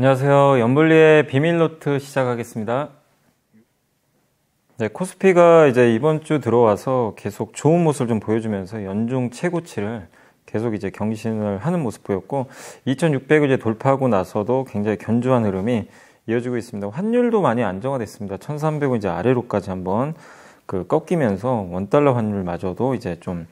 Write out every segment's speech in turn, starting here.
안녕하세요. 연블리의 비밀노트 시작하겠습니다. 네, 코스피가 이제 이번 주 들어와서 계속 좋은 모습을 좀 보여주면서 연중 최고치를 계속 이제 경신을 하는 모습 보였고 2600을 이제 돌파하고 나서도 굉장히 견조한 흐름이 이어지고 있습니다. 환율도 많이 안정화됐습니다. 1300은 이제 아래로까지 한번 그 꺾이면서 원달러 환율마저도 이제 좀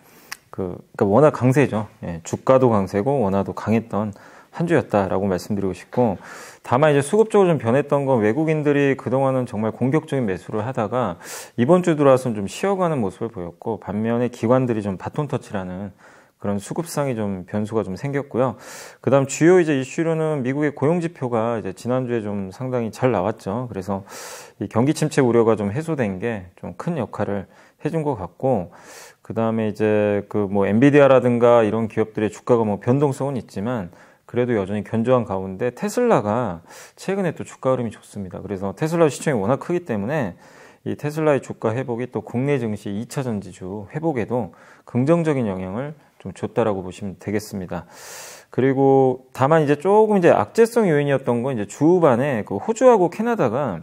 그, 그러니까 워낙 강세죠. 예, 주가도 강세고 원화도 강했던 한 주였다라고 말씀드리고 싶고 다만 이제 수급적으로 좀 변했던 건 외국인들이 그동안은 정말 공격적인 매수를 하다가 이번 주 들어와서는 좀 쉬어가는 모습을 보였고 반면에 기관들이 좀 바톤 터치라는 그런 수급상이 좀 변수가 좀 생겼고요. 그 다음 주요 이제 이슈로는 미국의 고용 지표가 이제 지난주에 좀 상당히 잘 나왔죠. 그래서 이 경기 침체 우려가 좀 해소된 게 좀 큰 역할을 해준 것 같고, 그 다음에 이제 그 뭐 엔비디아라든가 이런 기업들의 주가가 뭐 변동성은 있지만 그래도 여전히 견조한 가운데 테슬라가 최근에 또 주가 흐름이 좋습니다. 그래서 테슬라 시총이 워낙 크기 때문에 이 테슬라의 주가 회복이 또 국내 증시 2차 전지주 회복에도 긍정적인 영향을 좀 줬다라고 보시면 되겠습니다. 그리고 다만 이제 조금 이제 악재성 요인이었던 건 이제 주후반에 그 호주하고 캐나다가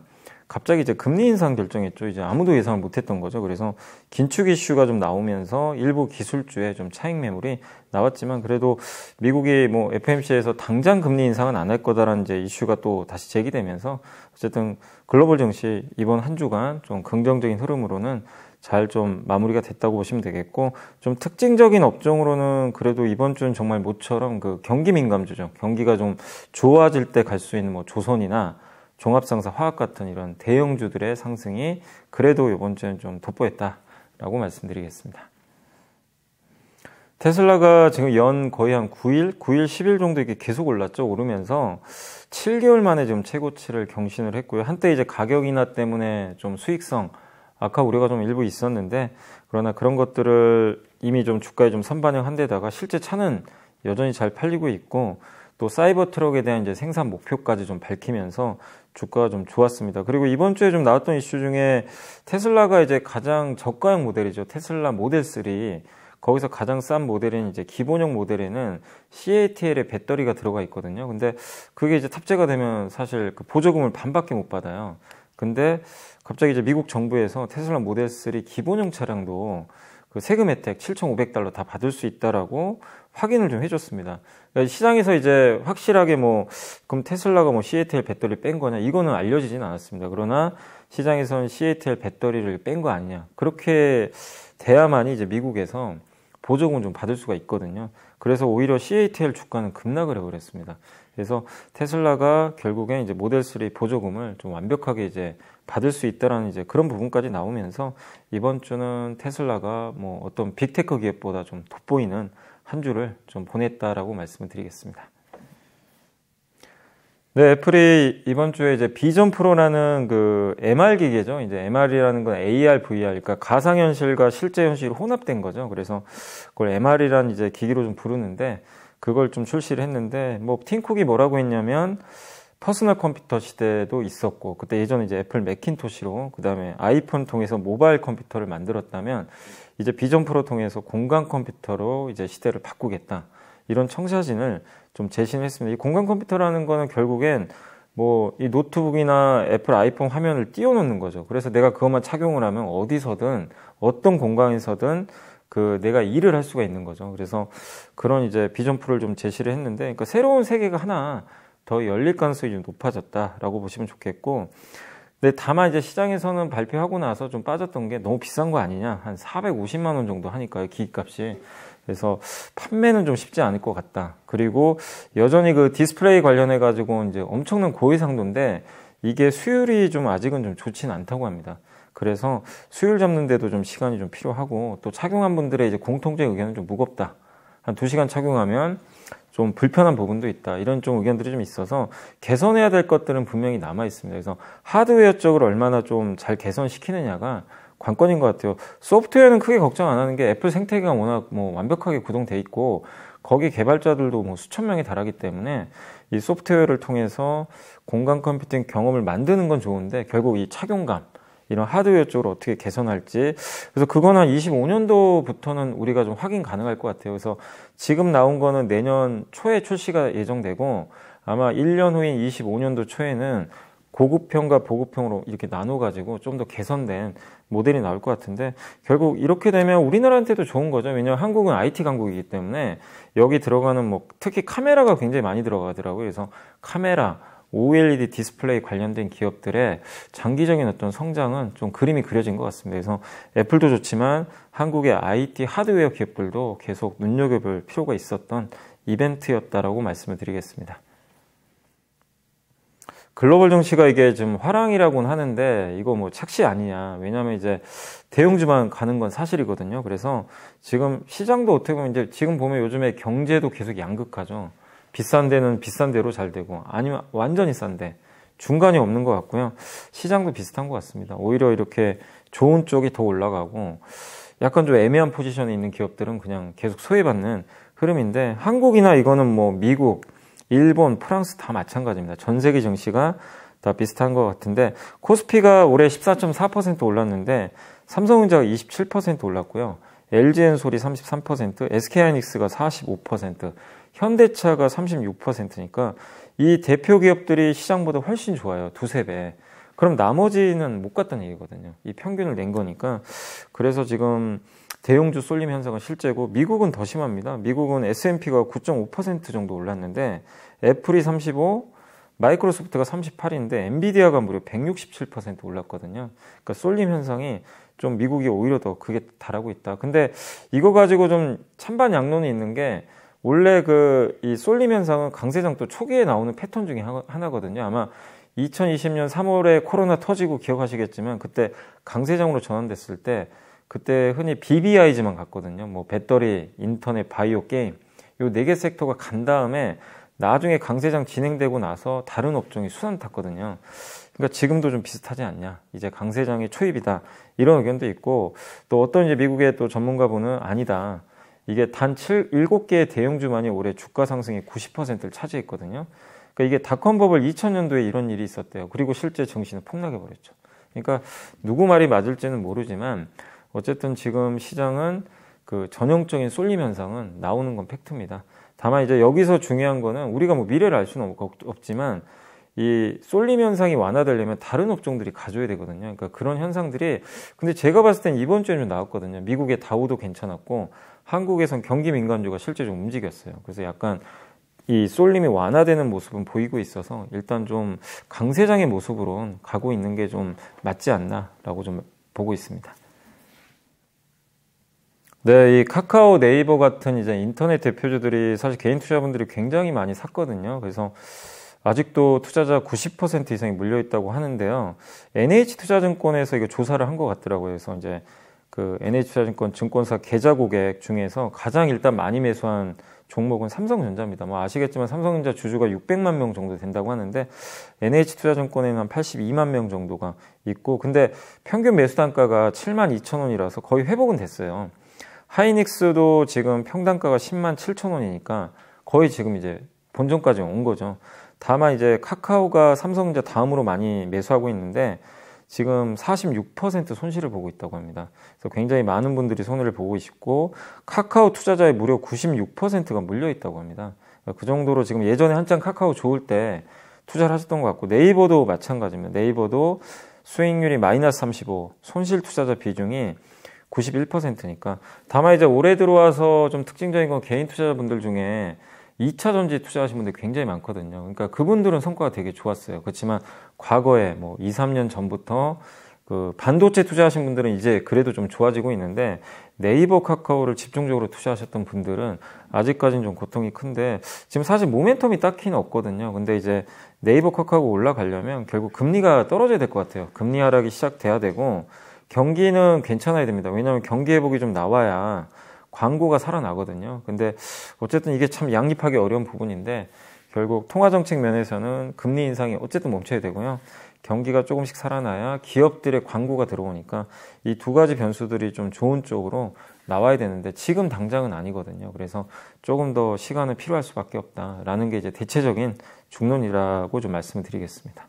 갑자기 이제 금리 인상 결정했죠. 이제 아무도 예상을 못했던 거죠. 그래서 긴축 이슈가 좀 나오면서 일부 기술주에 좀 차익 매물이 나왔지만 그래도 미국이 뭐 FMC에서 당장 금리 인상은 안 할 거다라는 이제 이슈가 또 다시 제기되면서 어쨌든 글로벌 증시 이번 한 주간 좀 긍정적인 흐름으로는 잘 좀 마무리가 됐다고 보시면 되겠고 좀 특징적인 업종으로는 그래도 이번 주는 정말 모처럼 그 경기 민감주죠. 경기가 좀 좋아질 때 갈 수 있는 뭐 조선이나 종합상사 화학 같은 이런 대형주들의 상승이 그래도 이번 주엔 좀 돋보였다라고 말씀드리겠습니다. 테슬라가 지금 연 거의 한 9일, 9일, 10일 정도 이렇게 계속 올랐죠. 오르면서 7개월 만에 지금 최고치를 경신을 했고요. 한때 이제 가격 인하 때문에 좀 수익성 아까 우려가 좀 일부 있었는데 그러나 그런 것들을 이미 좀 주가에 좀 선반영한 데다가 실제 차는 여전히 잘 팔리고 있고 또 사이버 트럭에 대한 이제 생산 목표까지 좀 밝히면서 주가가 좀 좋았습니다. 그리고 이번 주에 좀 나왔던 이슈 중에 테슬라가 이제 가장 저가형 모델이죠. 테슬라 모델 3. 거기서 가장 싼 모델인 이제 기본형 모델에는 CATL의 배터리가 들어가 있거든요. 근데 그게 이제 탑재가 되면 사실 그 보조금을 반밖에 못 받아요. 근데 갑자기 이제 미국 정부에서 테슬라 모델 3 기본형 차량도 그 세금 혜택 7,500달러 다 받을 수 있다라고 확인을 좀 해줬습니다. 그러니까 시장에서 이제 확실하게 뭐 그럼 테슬라가 뭐 CATL 배터리 뺀 거냐 이거는 알려지진 않았습니다. 그러나 시장에서는 CATL 배터리를 뺀 거 아니냐 그렇게 돼야만이 이제 미국에서 보조금을 좀 받을 수가 있거든요. 그래서 오히려 CATL 주가는 급락을 해버렸습니다. 그래서 테슬라가 결국엔 이제 모델 3 보조금을 좀 완벽하게 이제 받을 수 있다라는 이제 그런 부분까지 나오면서 이번 주는 테슬라가 뭐 어떤 빅테크 기업보다 좀 돋보이는 한 주를 좀 보냈다라고 말씀을 드리겠습니다. 네, 애플이 이번 주에 이제 비전 프로라는 그 MR 기계죠. 이제 MR이라는 건 AR, VR, 그러니까 가상현실과 실제 현실이 혼합된 거죠. 그래서 그걸 MR이라는 이제 기기로 좀 부르는데 그걸 좀 출시를 했는데 뭐 팀쿡이 뭐라고 했냐면 퍼스널 컴퓨터 시대도 있었고 그때 예전에 이제 애플 맥킨토시로 그다음에 아이폰 통해서 모바일 컴퓨터를 만들었다면 이제 비전 프로 통해서 공간 컴퓨터로 이제 시대를 바꾸겠다. 이런 청사진을 좀 제시를 했습니다. 이 공간 컴퓨터라는 거는 결국엔 뭐 이 노트북이나 애플 아이폰 화면을 띄워놓는 거죠. 그래서 내가 그것만 착용을 하면 어디서든 어떤 공간에서든 그 내가 일을 할 수가 있는 거죠. 그래서 그런 이제 비전 프로를 좀 제시를 했는데 그러니까 새로운 세계가 하나 더 열릴 가능성이 좀 높아졌다라고 보시면 좋겠고 근데 다만 이제 시장에서는 발표하고 나서 좀 빠졌던 게 너무 비싼 거 아니냐 한 450만 원 정도 하니까요 기기값이 그래서 판매는 좀 쉽지 않을 것 같다. 그리고 여전히 그 디스플레이 관련해 가지고 이제 엄청난 고해상도인데 이게 수율이 좀 아직은 좀 좋지는 않다고 합니다. 그래서 수율 잡는데도 좀 시간이 좀 필요하고 또 착용한 분들의 이제 공통적 의견은 좀 무겁다. 한 2시간 착용하면 좀 불편한 부분도 있다. 이런 좀 의견들이 좀 있어서 개선해야 될 것들은 분명히 남아 있습니다. 그래서 하드웨어 쪽을 얼마나 좀 잘 개선시키느냐가 관건인 것 같아요. 소프트웨어는 크게 걱정 안 하는 게 애플 생태계가 워낙 뭐 완벽하게 구동돼 있고 거기 개발자들도 뭐 수천 명이 달하기 때문에 이 소프트웨어를 통해서 공간 컴퓨팅 경험을 만드는 건 좋은데 결국 이 착용감 이런 하드웨어 쪽으로 어떻게 개선할지 그래서 그건 한 25년도부터는 우리가 좀 확인 가능할 것 같아요. 그래서 지금 나온 거는 내년 초에 출시가 예정되고 아마 1년 후인 25년도 초에는 고급형과 보급형으로 이렇게 나눠가지고 좀 더 개선된 모델이 나올 것 같은데 결국 이렇게 되면 우리나라한테도 좋은 거죠. 왜냐하면 한국은 IT 강국이기 때문에 여기 들어가는 뭐 특히 카메라가 굉장히 많이 들어가더라고요. 그래서 카메라, OLED 디스플레이 관련된 기업들의 장기적인 어떤 성장은 좀 그림이 그려진 것 같습니다. 그래서 애플도 좋지만 한국의 IT 하드웨어 기업들도 계속 눈여겨볼 필요가 있었던 이벤트였다라고 말씀을 드리겠습니다. 글로벌 정치가 이게 좀 화랑이라고는 하는데 이거 뭐 착시 아니냐. 왜냐하면 이제 대형주만 가는 건 사실이거든요. 그래서 지금 시장도 어떻게 보면 이제 지금 보면 요즘에 경제도 계속 양극하죠. 비싼 데는 비싼 대로 잘 되고 아니면 완전히 싼데 중간이 없는 것 같고요. 시장도 비슷한 것 같습니다. 오히려 이렇게 좋은 쪽이 더 올라가고 약간 좀 애매한 포지션에 있는 기업들은 그냥 계속 소외받는 흐름인데 한국이나 이거는 뭐 미국, 일본, 프랑스 다 마찬가지입니다. 전 세계 증시가 다 비슷한 것 같은데 코스피가 올해 14.4% 올랐는데 삼성전자가 27% 올랐고요. LG엔솔이 33%, SK하이닉스가 45%, 현대차가 36%니까 이 대표 기업들이 시장보다 훨씬 좋아요. 두세 배. 그럼 나머지는 못 갔다는 얘기거든요. 이 평균을 낸 거니까. 그래서 지금 대형주 쏠림 현상은 실제고 미국은 더 심합니다. 미국은 S&P가 9.5% 정도 올랐는데 애플이 35, 마이크로소프트가 38인데 엔비디아가 무려 167% 올랐거든요. 그러니까 쏠림 현상이 좀 미국이 오히려 더 그게 달하고 있다. 근데 이거 가지고 좀 찬반 양론이 있는 게 원래 그 이 쏠림 현상은 강세장 또 초기에 나오는 패턴 중에 하나거든요. 아마 2020년 3월에 코로나 터지고 기억하시겠지만 그때 강세장으로 전환됐을 때 그때 흔히 BBI즈만 갔거든요. 뭐 배터리, 인터넷, 바이오, 게임 요 네 개 섹터가 간 다음에 나중에 강세장 진행되고 나서 다른 업종이 수산 탔거든요. 그러니까 지금도 좀 비슷하지 않냐. 이제 강세장이 초입이다. 이런 의견도 있고 또 어떤 이제 미국의 또 전문가분은 아니다. 이게 단 7, 7개의 대형주만이 올해 주가 상승의 90%를 차지했거든요. 그러니까 이게 닷컴 버블 2000년도에 이런 일이 있었대요. 그리고 실제 증시는 폭락해 버렸죠. 그러니까 누구 말이 맞을지는 모르지만 어쨌든 지금 시장은 그 전형적인 쏠림 현상은 나오는 건 팩트입니다. 다만 이제 여기서 중요한 거는 우리가 뭐 미래를 알 수는 없지만 이 쏠림 현상이 완화되려면 다른 업종들이 가져야 되거든요. 그러니까 그런 현상들이 근데 제가 봤을 땐 이번 주에 좀 나왔거든요. 미국의 다우도 괜찮았고 한국에선 경기 민감주가 실제 좀 움직였어요. 그래서 약간 이 쏠림이 완화되는 모습은 보이고 있어서 일단 좀 강세장의 모습으로 가고 있는 게 좀 맞지 않나라고 좀 보고 있습니다. 네, 이 카카오 네이버 같은 이제 인터넷 대표주들이 사실 개인 투자분들이 굉장히 많이 샀거든요. 그래서 아직도 투자자 90% 이상이 물려 있다고 하는데요. NH투자증권에서 이거 조사를 한 것 같더라고요. 그래서 이제 그 NH투자증권 증권사 계좌 고객 중에서 가장 일단 많이 매수한 종목은 삼성전자입니다. 뭐 아시겠지만 삼성전자 주주가 600만 명 정도 된다고 하는데 NH투자증권에는 한 82만 명 정도가 있고 근데 평균 매수 단가가 7만 2천 원이라서 거의 회복은 됐어요. 하이닉스도 지금 평단가가 10만 7천 원이니까 거의 지금 이제 본전까지 온 거죠. 다만 이제 카카오가 삼성전자 다음으로 많이 매수하고 있는데 지금 46% 손실을 보고 있다고 합니다. 그래서 굉장히 많은 분들이 손해를 보고 있고 카카오 투자자의 무려 96%가 물려 있다고 합니다. 그 정도로 지금 예전에 한창 카카오 좋을 때 투자를 하셨던 것 같고 네이버도 마찬가지입니다. 네이버도 수익률이 마이너스 35, 손실 투자자 비중이 91%니까 다만 이제 올해 들어와서 좀 특징적인 건 개인 투자자분들 중에 2차 전지 투자하신 분들 굉장히 많거든요. 그러니까 그분들은 성과가 되게 좋았어요. 그렇지만 과거에 뭐 2, 3년 전부터 그 반도체 투자하신 분들은 이제 그래도 좀 좋아지고 있는데 네이버 카카오를 집중적으로 투자하셨던 분들은 아직까지는 좀 고통이 큰데 지금 사실 모멘텀이 딱히는 없거든요. 근데 이제 네이버 카카오 올라가려면 결국 금리가 떨어져야 될 것 같아요. 금리 하락이 시작돼야 되고 경기는 괜찮아야 됩니다. 왜냐하면 경기 회복이 좀 나와야 광고가 살아나거든요. 근데 어쨌든 이게 참 양립하기 어려운 부분인데 결국 통화정책 면에서는 금리 인상이 어쨌든 멈춰야 되고요. 경기가 조금씩 살아나야 기업들의 광고가 들어오니까 이 두 가지 변수들이 좀 좋은 쪽으로 나와야 되는데 지금 당장은 아니거든요. 그래서 조금 더 시간은 필요할 수밖에 없다라는 게 이제 대체적인 중론이라고 좀 말씀을 드리겠습니다.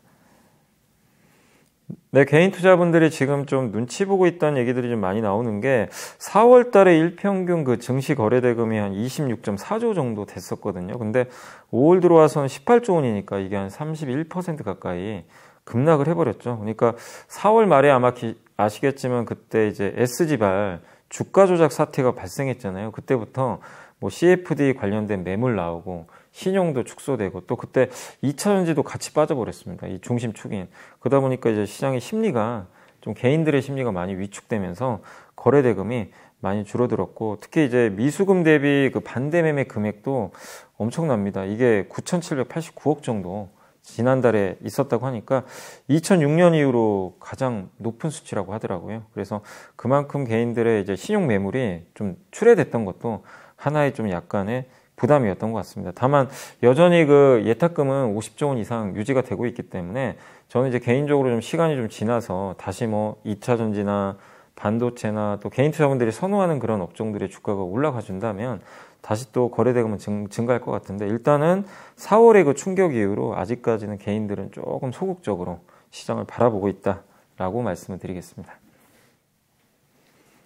네, 개인 투자분들이 지금 좀 눈치 보고 있다는 얘기들이 좀 많이 나오는 게 4월 달에 일평균 그 증시 거래 대금이 한 26.4조 정도 됐었거든요. 근데 5월 들어와서는 18조 원이니까 이게 한 31% 가까이 급락을 해버렸죠. 그러니까 4월 말에 아마 기, 아시겠지만 그때 이제 SG발 주가 조작 사태가 발생했잖아요. 그때부터 뭐 CFD 관련된 매물 나오고 신용도 축소되고 또 그때 2차전지도 같이 빠져버렸습니다. 이 중심 축인. 그러다 보니까 이제 시장의 심리가 좀 개인들의 심리가 많이 위축되면서 거래 대금이 많이 줄어들었고 특히 이제 미수금 대비 그 반대 매매 금액도 엄청납니다. 이게 9,789억 정도 지난달에 있었다고 하니까 2006년 이후로 가장 높은 수치라고 하더라고요. 그래서 그만큼 개인들의 이제 신용 매물이 좀 출회됐던 것도 하나의 좀 약간의 부담이었던 것 같습니다. 다만 여전히 그 예탁금은 50조 원 이상 유지가 되고 있기 때문에 저는 이제 개인적으로 좀 시간이 좀 지나서 다시 뭐 2차 전지나 반도체나 또 개인 투자분들이 선호하는 그런 업종들의 주가가 올라가 준다면 다시 또 거래대금은 증, 증가할 것 같은데 일단은 4월의 그 충격 이후로 아직까지는 개인들은 조금 소극적으로 시장을 바라보고 있다라고 말씀을 드리겠습니다.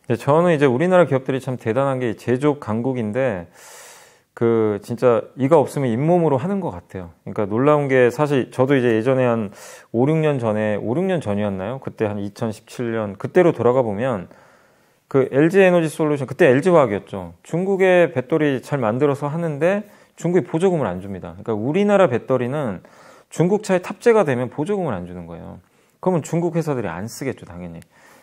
네, 저는 이제 우리나라 기업들이 참 대단한 게 제조 강국인데 그 진짜 이가 없으면 잇몸으로 하는 것 같아요. 그러니까 놀라운 게 사실 저도 이제 예전에 한 5, 6년 전에 5, 6년 전이었나요? 그때 한 2017년 그때로 돌아가 보면 그 LG 에너지 솔루션 그때 LG 화학이었죠. 중국의 배터리 잘 만들어서 하는데 중국이 보조금을 안 줍니다. 그러니까 우리나라 배터리는 중국 차에 탑재가 되면 보조금을 안 주는 거예요. 그러면 중국 회사들이 안 쓰겠죠, 당연히.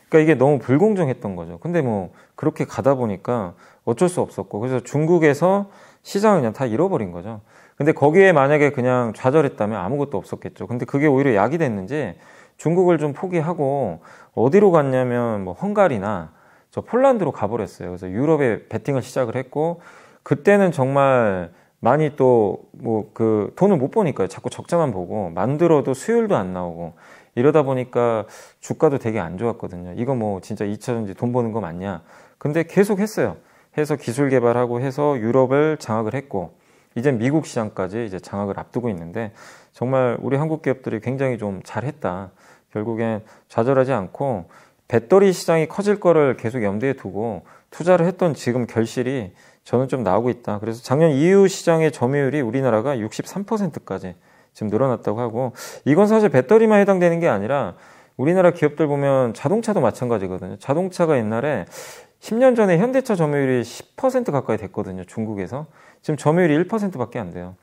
그러니까 이게 너무 불공정했던 거죠. 근데 뭐 그렇게 가다 보니까 어쩔 수 없었고 그래서 중국에서 시장을 그냥 다 잃어버린 거죠. 근데 거기에 만약에 그냥 좌절했다면 아무것도 없었겠죠. 근데 그게 오히려 약이 됐는지 중국을 좀 포기하고 어디로 갔냐면 뭐 헝가리나 저 폴란드로 가버렸어요. 그래서 유럽에 베팅을 시작을 했고 그때는 정말 많이 또 뭐 그 돈을 못 보니까요. 자꾸 적자만 보고 만들어도 수율도 안 나오고 이러다 보니까 주가도 되게 안 좋았거든요. 이거 뭐 진짜 2차전지 돈 버는 거 맞냐? 근데 계속 했어요. 해서 기술 개발하고 해서 유럽을 장악을 했고 이제 미국 시장까지 이제 장악을 앞두고 있는데 정말 우리 한국 기업들이 굉장히 좀 잘했다. 결국엔 좌절하지 않고 배터리 시장이 커질 거를 계속 염두에 두고 투자를 했던 지금 결실이 저는 좀 나오고 있다. 그래서 작년 EU 시장의 점유율이 우리나라가 63%까지 지금 늘어났다고 하고 이건 사실 배터리만 해당되는 게 아니라 우리나라 기업들 보면 자동차도 마찬가지거든요. 자동차가 옛날에 10년 전에 현대차 점유율이 10% 가까이 됐거든요. 중국에서. 지금 점유율이 1%밖에 안 돼요.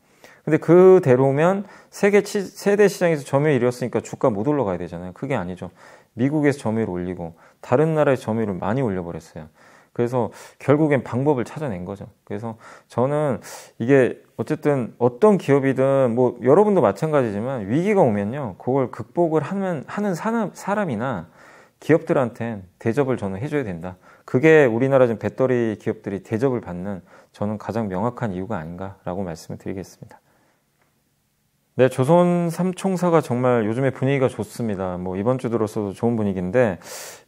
근데 그대로면 세계 치, 세대 시장에서 점유율 이뤘으니까 주가 못 올라가야 되잖아요. 그게 아니죠. 미국에서 점유율 올리고 다른 나라의 점유율을 많이 올려버렸어요. 그래서 결국엔 방법을 찾아낸 거죠. 그래서 저는 이게 어쨌든 어떤 기업이든 뭐 여러분도 마찬가지지만 위기가 오면요. 그걸 극복을 하면, 하는 사람이나 기업들한테 대접을 저는 해줘야 된다. 그게 우리나라 지금 배터리 기업들이 대접을 받는 저는 가장 명확한 이유가 아닌가라고 말씀을 드리겠습니다. 네, 조선 삼총사가 정말 요즘에 분위기가 좋습니다. 뭐 이번 주 들어서도 좋은 분위기인데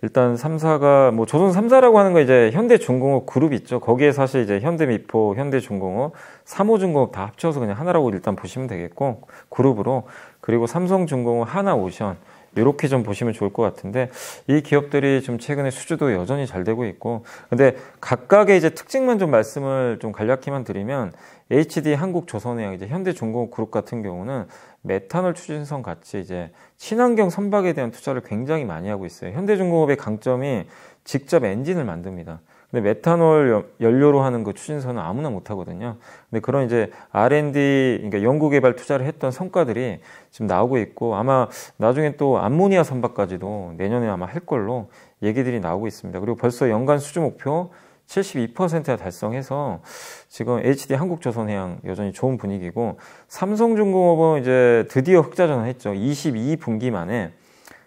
일단 삼사가 뭐 조선 삼사라고 하는 거 이제 현대중공업 그룹 있죠. 거기에 사실 이제 현대미포, 현대중공업, 삼호중공업 다 합쳐서 그냥 하나라고 일단 보시면 되겠고 그룹으로 그리고 삼성중공업, 하나오션 이렇게 좀 보시면 좋을 것 같은데 이 기업들이 좀 최근에 수주도 여전히 잘 되고 있고 근데 각각의 이제 특징만 좀 말씀을 좀 간략히만 드리면 HD 한국 조선해양 이제 현대중공업 그룹 같은 경우는 메탄올 추진선 같이 이제 친환경 선박에 대한 투자를 굉장히 많이 하고 있어요. 현대중공업의 강점이 직접 엔진을 만듭니다. 근데 메탄올 연료로 하는 그 추진선은 아무나 못 하거든요. 근데 그런 이제 R&D 그러니까 연구 개발 투자를 했던 성과들이 지금 나오고 있고 아마 나중에 또 암모니아 선박까지도 내년에 아마 할 걸로 얘기들이 나오고 있습니다. 그리고 벌써 연간 수주 목표 72%가 달성해서 지금 HD 한국조선해양 여전히 좋은 분위기고 삼성중공업은 이제 드디어 흑자 전환했죠. 22분기 만에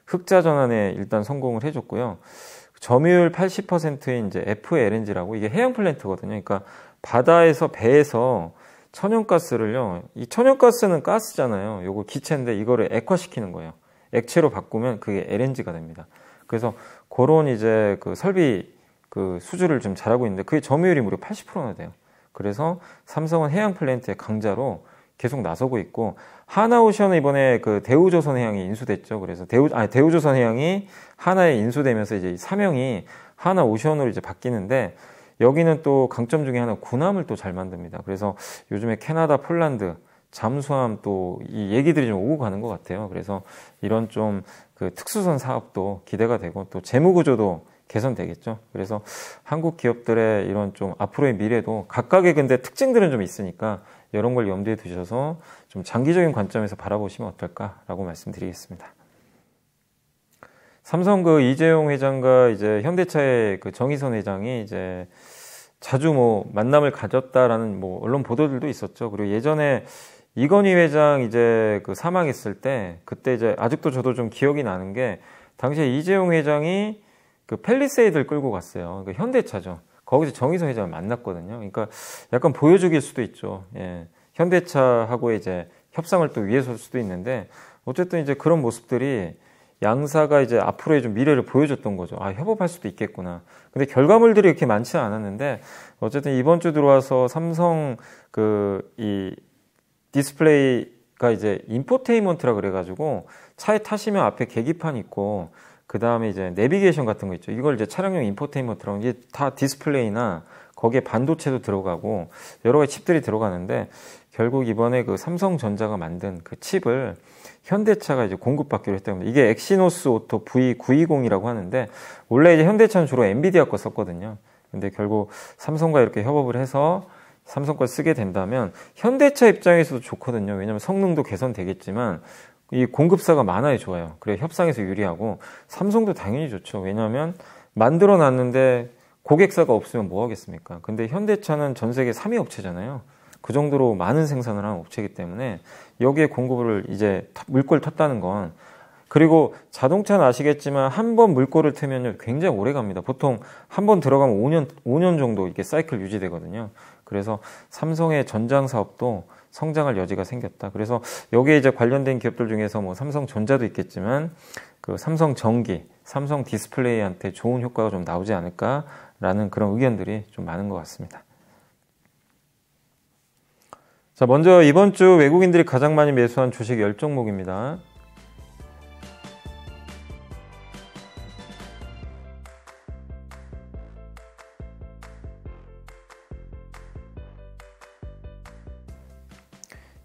흑자 전환에 일단 성공을 해줬고요. 점유율 80%인 이제 FLNG라고 이게 해양 플랜트거든요. 그러니까 바다에서 배에서 천연가스를요. 이 천연가스는 가스잖아요. 요거 기체인데 이거를 액화시키는 거예요. 액체로 바꾸면 그게 LNG가 됩니다. 그래서 그런 이제 그 설비 그 수주를 좀 잘하고 있는데 그게 점유율이 무려 80%나 돼요. 그래서 삼성은 해양 플랜트의 강자로 계속 나서고 있고 하나오션은 이번에 그 대우조선해양이 인수됐죠. 그래서 대우 아 대우조선해양이 하나에 인수되면서 이제 사명이 하나오션으로 이제 바뀌는데 여기는 또 강점 중에 하나 군함을 또 잘 만듭니다. 그래서 요즘에 캐나다, 폴란드 잠수함 또 이 얘기들이 좀 오고 가는 것 같아요. 그래서 이런 좀 그 특수선 사업도 기대가 되고 또 재무 구조도 개선되겠죠. 그래서 한국 기업들의 이런 좀 앞으로의 미래도 각각의 근데 특징들은 좀 있으니까 이런 걸 염두에 두셔서 좀 장기적인 관점에서 바라보시면 어떨까라고 말씀드리겠습니다. 삼성 그 이재용 회장과 이제 현대차의 그 정의선 회장이 이제 자주 뭐 만남을 가졌다라는 뭐 언론 보도들도 있었죠. 그리고 예전에 이건희 회장 이제 그 사망했을 때 그때 이제 아직도 저도 좀 기억이 나는 게 당시에 이재용 회장이 그 펠리세이드를 끌고 갔어요. 그 현대차죠. 거기서 정의선 회장을 만났거든요. 그러니까 약간 보여주길 수도 있죠. 예. 현대차하고 이제 협상을 또 위해서일 수도 있는데 어쨌든 이제 그런 모습들이 양사가 이제 앞으로의 좀 미래를 보여줬던 거죠. 아, 협업할 수도 있겠구나. 근데 결과물들이 이렇게 많지는 않았는데 어쨌든 이번 주 들어와서 삼성 그 이 디스플레이가 이제 인포테인먼트라 그래가지고 차에 타시면 앞에 계기판 있고 그 다음에 이제 내비게이션 같은 거 있죠. 이걸 이제 차량용 인포테인먼트라고 이게 다 디스플레이나 거기에 반도체도 들어가고 여러 가지 칩들이 들어가는데 결국 이번에 그 삼성전자가 만든 그 칩을 현대차가 이제 공급받기로 했다고 합니다. 이게 엑시노스 오토 V920이라고 하는데 원래 이제 현대차는 주로 엔비디아 거 썼거든요. 근데 결국 삼성과 이렇게 협업을 해서 삼성 걸 쓰게 된다면 현대차 입장에서도 좋거든요. 왜냐하면 성능도 개선되겠지만 이 공급사가 많아야 좋아요. 그래 협상에서 유리하고 삼성도 당연히 좋죠. 왜냐하면 만들어 놨는데 고객사가 없으면 뭐 하겠습니까? 근데 현대차는 전 세계 3위 업체잖아요. 그 정도로 많은 생산을 하는 업체이기 때문에 여기에 공급을 이제 물꼬를 텄다는 건 그리고 자동차는 아시겠지만 한 번 물꼬를 트면 굉장히 오래 갑니다. 보통 한 번 들어가면 5년, 5년 정도 이렇게 사이클 유지되거든요. 그래서 삼성의 전장 사업도 성장할 여지가 생겼다. 그래서 여기에 이제 관련된 기업들 중에서 뭐 삼성전자도 있겠지만 그 삼성 전기, 삼성 디스플레이한테 좋은 효과가 좀 나오지 않을까라는 그런 의견들이 좀 많은 것 같습니다. 자, 먼저 이번 주 외국인들이 가장 많이 매수한 주식 10종목입니다.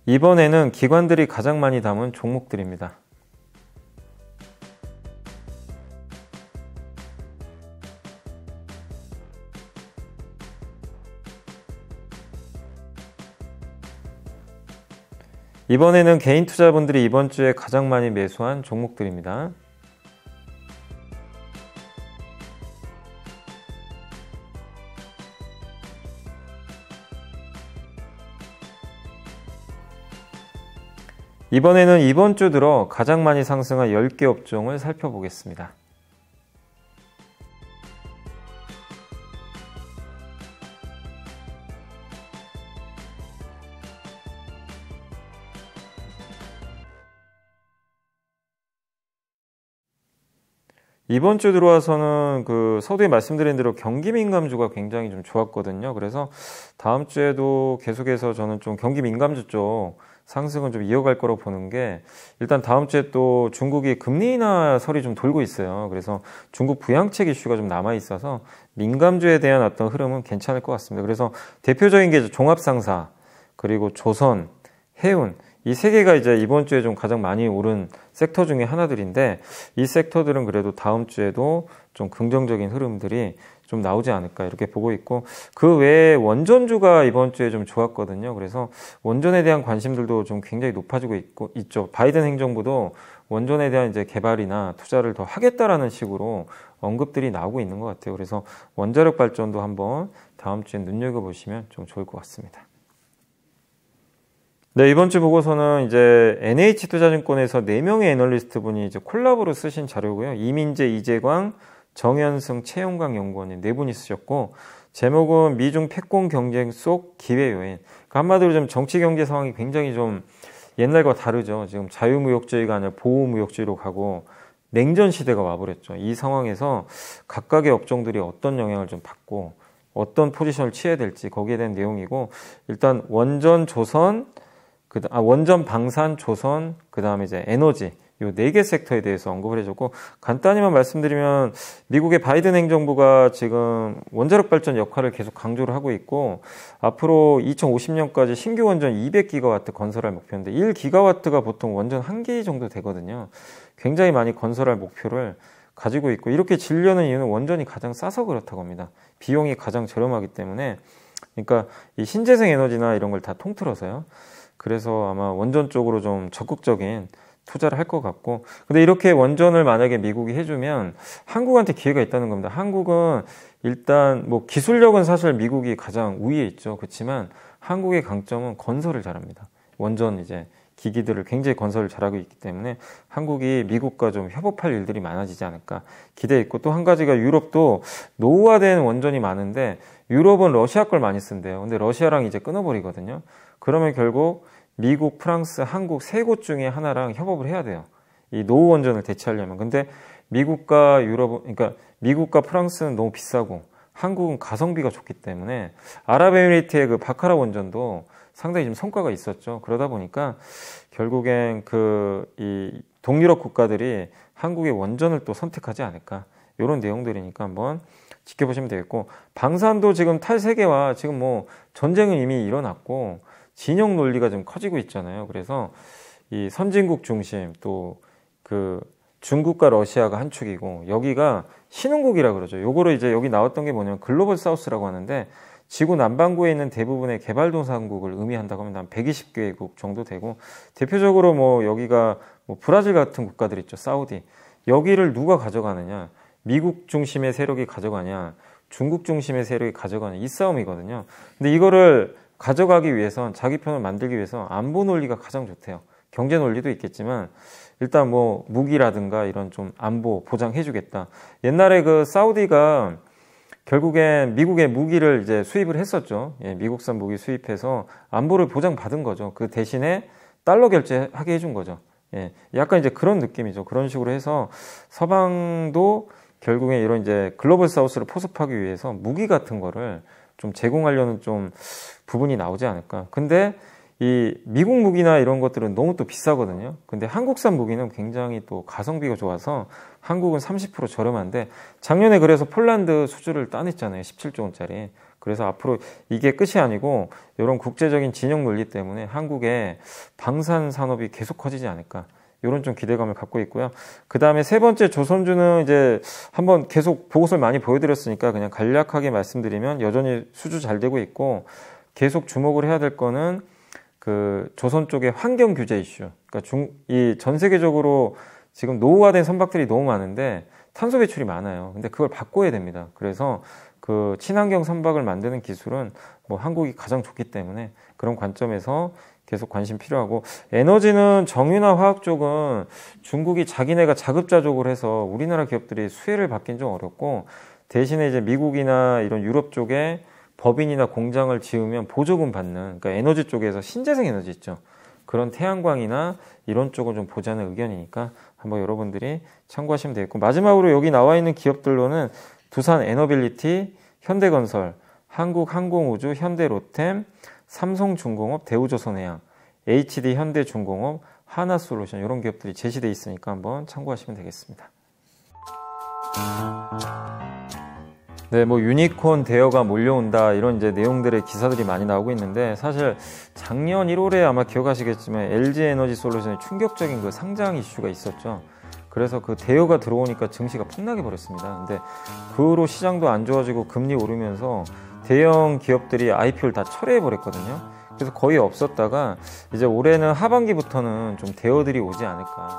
이번에는 기관들이 가장 많이 담은 종목들입니다. 이번에는 개인 투자분들이 이번 주에 가장 많이 매수한 종목들입니다. 이번에는 이번 주 들어 가장 많이 상승한 10개 업종을 살펴보겠습니다. 이번 주 들어와서는 그 서두에 말씀드린 대로 경기 민감주가 굉장히 좀 좋았거든요. 그래서 다음 주에도 계속해서 저는 좀 경기 민감주 쪽 상승은 좀 이어갈 거라고 보는 게 일단 다음 주에 또 중국이 금리 인하 설이 좀 돌고 있어요. 그래서 중국 부양책 이슈가 좀 남아 있어서 민감주에 대한 어떤 흐름은 괜찮을 것 같습니다. 그래서 대표적인 게 종합상사 그리고 조선, 해운 이 세 개가 이제 이번 주에 좀 가장 많이 오른 섹터 중에 하나들인데 이 섹터들은 그래도 다음 주에도 좀 긍정적인 흐름들이 좀 나오지 않을까 이렇게 보고 있고 그 외에 원전주가 이번 주에 좀 좋았거든요. 그래서 원전에 대한 관심들도 좀 굉장히 높아지고 있고 있죠. 바이든 행정부도 원전에 대한 이제 개발이나 투자를 더 하겠다라는 식으로 언급들이 나오고 있는 것 같아요. 그래서 원자력 발전도 한번 다음 주에 눈여겨 보시면 좀 좋을 것 같습니다. 네, 이번 주 보고서는 이제 NH투자증권에서 4명의 애널리스트 분이 이제 콜라보로 쓰신 자료고요. 이민재, 이재광, 정현승, 최용광 연구원님 네 분이 쓰셨고, 제목은 미중 패권 경쟁 속 기회 요인. 그러니까 한마디로 좀 정치 경제 상황이 굉장히 좀 옛날과 다르죠. 지금 자유무역주의가 아니라 보호무역주의로 가고 냉전 시대가 와버렸죠. 이 상황에서 각각의 업종들이 어떤 영향을 좀 받고 어떤 포지션을 취해야 될지 거기에 대한 내용이고 일단 원전 조선 그, 아, 원전, 방산, 조선, 그 다음에 이제 에너지, 요네개 섹터에 대해서 언급을 해줬고, 간단히만 말씀드리면, 미국의 바이든 행정부가 지금 원자력 발전 역할을 계속 강조를 하고 있고, 앞으로 2050년까지 신규 원전 200기가와트 건설할 목표인데, 1기가와트가 보통 원전 한 개 정도 되거든요. 굉장히 많이 건설할 목표를 가지고 있고, 이렇게 질려는 이유는 원전이 가장 싸서 그렇다고 합니다. 비용이 가장 저렴하기 때문에, 그러니까 이 신재생 에너지나 이런 걸 다 통틀어서요. 그래서 아마 원전 쪽으로 좀 적극적인 투자를 할 것 같고 근데 이렇게 원전을 만약에 미국이 해주면 한국한테 기회가 있다는 겁니다. 한국은 일단 뭐 기술력은 사실 미국이 가장 우위에 있죠. 그렇지만 한국의 강점은 건설을 잘합니다. 원전 이제 기기들을 굉장히 건설을 잘하고 있기 때문에 한국이 미국과 좀 협업할 일들이 많아지지 않을까 기대해 있고 또 한 가지가 유럽도 노후화된 원전이 많은데 유럽은 러시아 걸 많이 쓴대요. 근데 러시아랑 이제 끊어버리거든요. 그러면 결국 미국, 프랑스, 한국 세 곳 중에 하나랑 협업을 해야 돼요. 이 노후 원전을 대체하려면. 근데 미국과 유럽, 그러니까 미국과 프랑스는 너무 비싸고 한국은 가성비가 좋기 때문에 아랍에미리트의 그 바카라 원전도 상당히 좀 성과가 있었죠. 그러다 보니까 결국엔 그 이 동유럽 국가들이 한국의 원전을 또 선택하지 않을까. 이런 내용들이니까 한번 지켜보시면 되겠고 방산도 지금 탈세계와 지금 뭐 전쟁은 이미 일어났고 진영 논리가 좀 커지고 있잖아요. 그래서 이 선진국 중심 또 그 중국과 러시아가 한 축이고 여기가 신흥국이라 그러죠. 요거를 이제 여기 나왔던 게 뭐냐면 글로벌 사우스라고 하는데 지구 남반구에 있는 대부분의 개발도상국을 의미한다고 하면 한 120개국 정도 되고 대표적으로 뭐 여기가 뭐 브라질 같은 국가들 있죠. 사우디. 여기를 누가 가져가느냐? 미국 중심의 세력이 가져가냐? 중국 중심의 세력이 가져가냐? 이 싸움이거든요. 근데 이거를 가져가기 위해선 자기 편을 만들기 위해서 안보 논리가 가장 좋대요. 경제 논리도 있겠지만 일단 뭐 무기라든가 이런 좀 안보 보장해주겠다. 옛날에 그 사우디가 결국엔 미국의 무기를 이제 수입을 했었죠. 예, 미국산 무기 수입해서 안보를 보장받은 거죠. 그 대신에 달러 결제하게 해준 거죠. 예, 약간 이제 그런 느낌이죠. 그런 식으로 해서 서방도 결국에 이런 이제 글로벌 사우스를 포섭하기 위해서 무기 같은 거를 좀 제공하려는 좀 부분이 나오지 않을까. 근데 이 미국 무기나 이런 것들은 너무 또 비싸거든요. 근데 한국산 무기는 굉장히 또 가성비가 좋아서 한국은 30% 저렴한데 작년에 그래서 폴란드 수주를 따냈잖아요. 17조 원짜리. 그래서 앞으로 이게 끝이 아니고 이런 국제적인 진영 논리 때문에 한국의 방산 산업이 계속 커지지 않을까. 이런 좀 기대감을 갖고 있고요. 그 다음에 세 번째 조선주는 이제 한번 계속 보고서를 많이 보여드렸으니까 그냥 간략하게 말씀드리면 여전히 수주 잘 되고 있고 계속 주목을 해야 될 거는 그 조선 쪽의 환경 규제 이슈. 그러니까 중, 이 전 세계적으로 지금 노후화된 선박들이 너무 많은데 탄소 배출이 많아요. 근데 그걸 바꿔야 됩니다. 그래서 그 친환경 선박을 만드는 기술은 뭐 한국이 가장 좋기 때문에 그런 관점에서 계속 관심 필요하고 에너지는 정유나 화학 쪽은 중국이 자기네가 자급자족을 해서 우리나라 기업들이 수혜를 받긴 좀 어렵고 대신에 이제 미국이나 이런 유럽 쪽에 법인이나 공장을 지으면 보조금 받는 그러니까 에너지 쪽에서 신재생 에너지 있죠. 그런 태양광이나 이런 쪽을 좀 보자는 의견이니까 한번 여러분들이 참고하시면 되겠고 마지막으로 여기 나와 있는 기업들로는 두산 에너빌리티, 현대건설, 한국항공우주, 현대로템, 삼성중공업, 대우조선해양, HD 현대중공업, 한화솔루션 이런 기업들이 제시되어 있으니까 한번 참고하시면 되겠습니다. 네, 뭐 유니콘 대어가 몰려온다 이런 이제 내용들의 기사들이 많이 나오고 있는데 사실 작년 1월에 아마 기억하시겠지만 LG 에너지 솔루션의 충격적인 그 상장 이슈가 있었죠. 그래서 그 대여가 들어오니까 증시가 폭락해 버렸습니다. 근데 그 후로 시장도 안 좋아지고 금리 오르면서 대형 기업들이 IPO를 다 철회해 버렸거든요. 그래서 거의 없었다가 이제 올해는 하반기부터는 좀 대여들이 오지 않을까.